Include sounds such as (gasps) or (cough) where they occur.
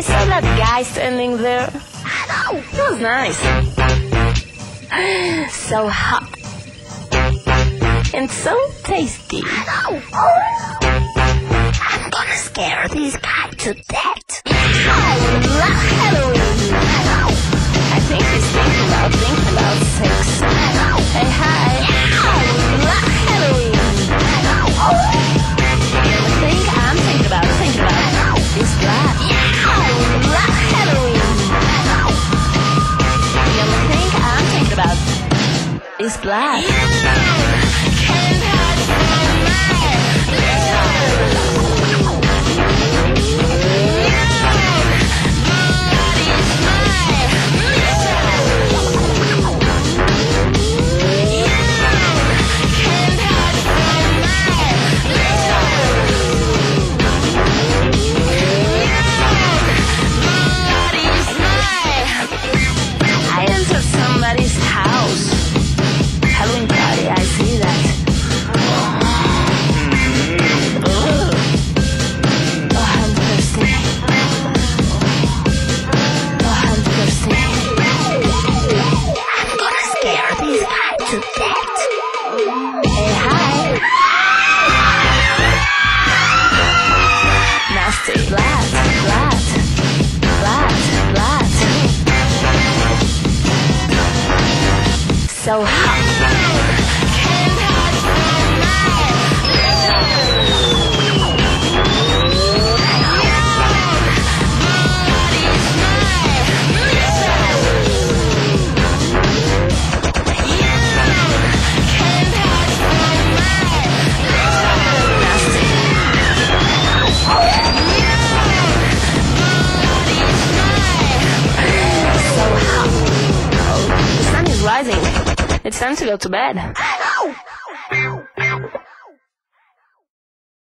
I saw that guy standing there. It was nice. (gasps) So hot. And so tasty. Oh, I'm gonna scare this guy to death. (laughs) Halloween. Is blood. So hot. It's time to go to bed.